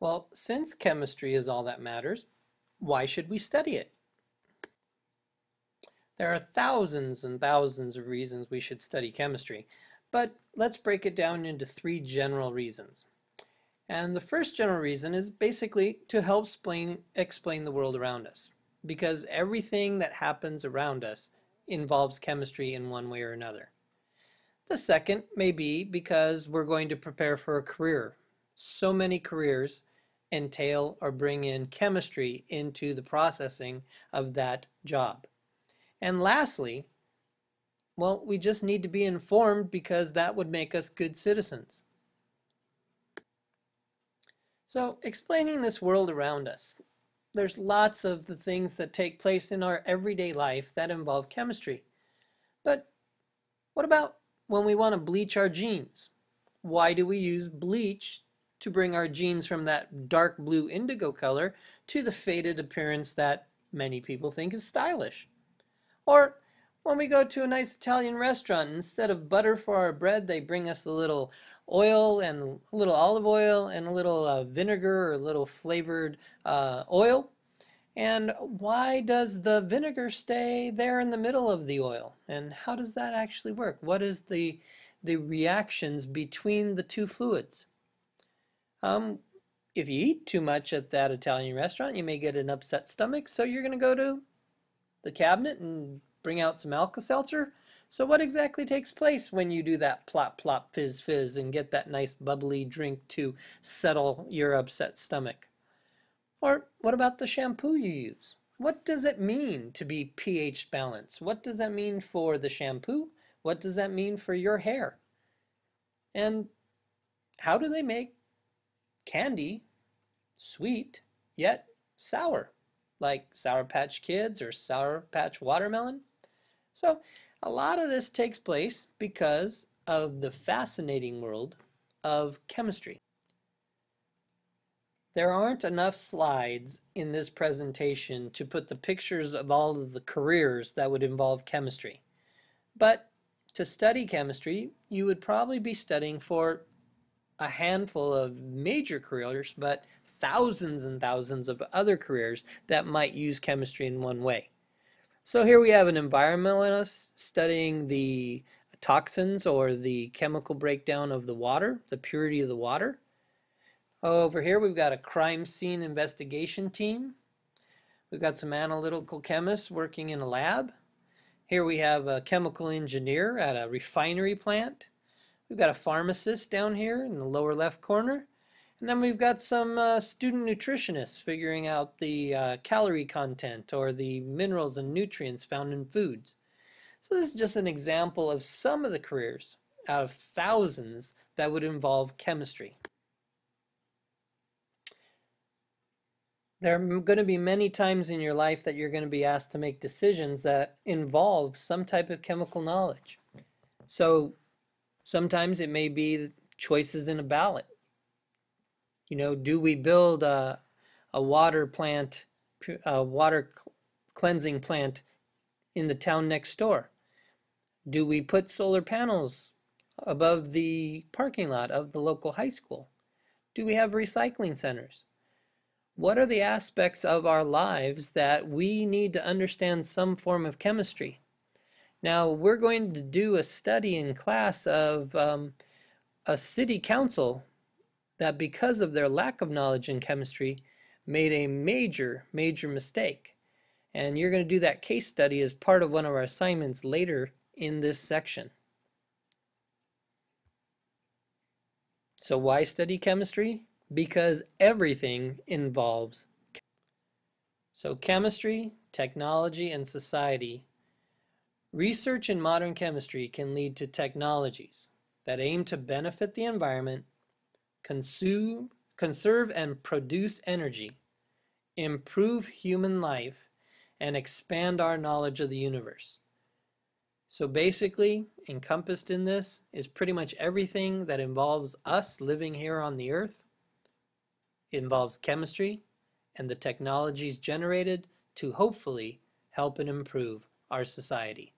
Well, since chemistry is all that matters, why should we study it? There are thousands and thousands of reasons we should study chemistry, but let's break it down into three general reasons. And the first general reason is basically to help explain, explain the world around us, because everything that happens around us involves chemistry in one way or another. The second may be because we're going to prepare for a career. So many careers entail or bring in chemistry into the processing of that job. And lastly, well, we just need to be informed because that would make us good citizens. So, explaining this world around us, there's lots of the things that take place in our everyday life that involve chemistry. But what about when we want to bleach our jeans? Why do we use bleach to bring our jeans from that dark blue indigo color to the faded appearance that many people think is stylish. Or when we go to a nice Italian restaurant, instead of butter for our bread, they bring us a little oil and a little olive oil and a little uh, vinegar or a little flavored uh, oil. And why does the vinegar stay there in the middle of the oil? And how does that actually work? What is the, the reactions between the two fluids? Um, if you eat too much at that Italian restaurant, you may get an upset stomach. So you're going to go to the cabinet and bring out some Alka-Seltzer. So what exactly takes place when you do that plop, plop, fizz, fizz and get that nice bubbly drink to settle your upset stomach? Or what about the shampoo you use? What does it mean to be pH balanced? What does that mean for the shampoo? What does that mean for your hair? And how do they make candy, sweet, yet sour, like Sour Patch Kids or Sour Patch Watermelon. So a lot of this takes place because of the fascinating world of chemistry. There aren't enough slides in this presentation to put the pictures of all of the careers that would involve chemistry. But to study chemistry, you would probably be studying for a handful of major careers, but thousands and thousands of other careers that might use chemistry in one way. So here we have an environmentalist studying the toxins or the chemical breakdown of the water, the purity of the water. Over here we've got a crime scene investigation team. We've got some analytical chemists working in a lab. Here we have a chemical engineer at a refinery plant. We've got a pharmacist down here in the lower left corner. And then we've got some uh, student nutritionists figuring out the uh, calorie content or the minerals and nutrients found in foods. So this is just an example of some of the careers out of thousands that would involve chemistry. There are going to be many times in your life that you're going to be asked to make decisions that involve some type of chemical knowledge. So Sometimes it may be choices in a ballot. You know, do we build a, a water plant, a water cleansing plant in the town next door? Do we put solar panels above the parking lot of the local high school? Do we have recycling centers? What are the aspects of our lives that we need to understand some form of chemistry? Now we're going to do a study in class of um, a city council that because of their lack of knowledge in chemistry made a major, major mistake. And you're going to do that case study as part of one of our assignments later in this section. So why study chemistry? Because everything involves so chemistry, technology, and society Research in modern chemistry can lead to technologies that aim to benefit the environment, consume, conserve and produce energy, improve human life, and expand our knowledge of the universe. So basically, encompassed in this is pretty much everything that involves us living here on the earth. It involves chemistry and the technologies generated to hopefully help and improve our society.